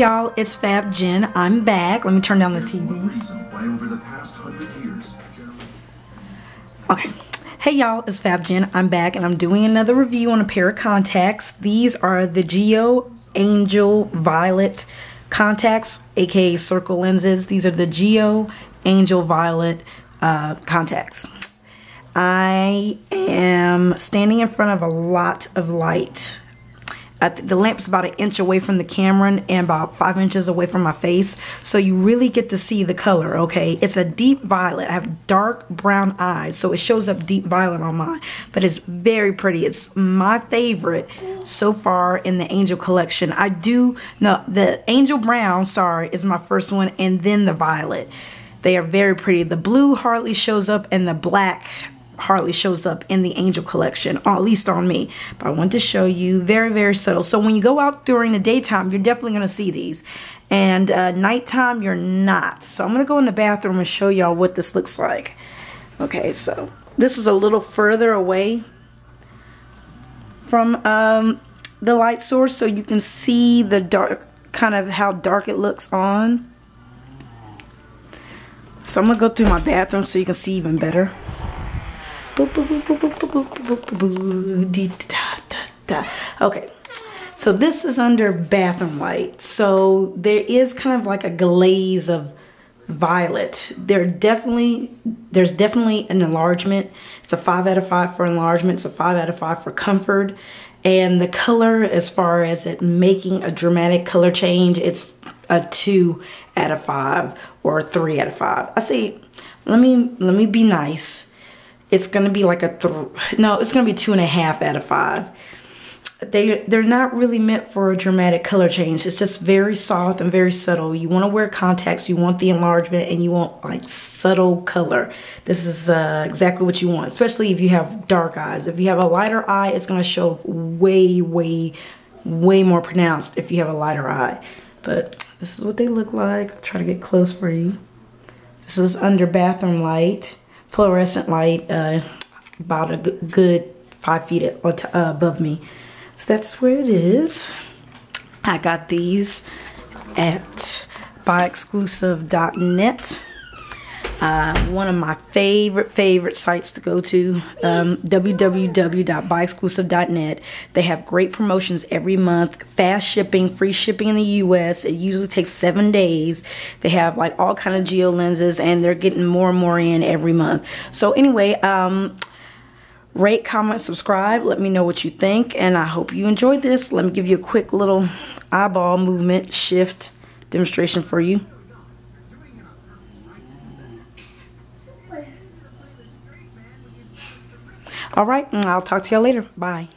Y'all, it's Fab Jen. I'm back. Let me turn down this TV. Okay. Hey y'all, it's Fab Jen. I'm back and I'm doing another review on a pair of contacts. These are the Geo Angel Violet contacts, aka circle lenses. These are the Geo Angel Violet uh, contacts. I am standing in front of a lot of light the lamp's about an inch away from the camera and about five inches away from my face. So you really get to see the color, okay? It's a deep violet. I have dark brown eyes, so it shows up deep violet on mine. But it's very pretty. It's my favorite so far in the Angel collection. I do, no, the Angel Brown, sorry, is my first one, and then the violet. They are very pretty. The blue hardly shows up, and the black hardly shows up in the angel collection, or at least on me. But I want to show you very, very subtle. So when you go out during the daytime, you're definitely going to see these. And uh, nighttime, you're not. So I'm going to go in the bathroom and show y'all what this looks like. Okay, so this is a little further away from um, the light source so you can see the dark, kind of how dark it looks on. So I'm going to go through my bathroom so you can see even better. Okay, so this is under bathroom light. So there is kind of like a glaze of violet. There definitely, there's definitely an enlargement. It's a five out of five for enlargement. It's a five out of five for comfort. And the color, as far as it making a dramatic color change, it's a two out of five or three out of five. I say, let me let me be nice it's to be like a th- no it's to be two and a half out of five. They they're not really meant for a dramatic color change. It's just very soft and very subtle. You want to wear contacts you want the enlargement and you want like subtle color. This is uh, exactly what you want especially if you have dark eyes. If you have a lighter eye it's to show way way way more pronounced if you have a lighter eye. But this is what they look like. I'll try to get close for you. This is under bathroom light fluorescent light uh, about a good five feet uh, above me. So that's where it is. I got these at buyexclusive.net. Uh, one of my favorite, favorite sites to go to, um, www.buyexclusive.net. They have great promotions every month, fast shipping, free shipping in the U.S. It usually takes seven days. They have like all kind of geo lenses, and they're getting more and more in every month. So anyway, um, rate, comment, subscribe. Let me know what you think, and I hope you enjoyed this. Let me give you a quick little eyeball movement shift demonstration for you. All right, mm, I'll talk to y'all later. Bye.